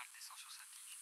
cheval descend sur sa tige.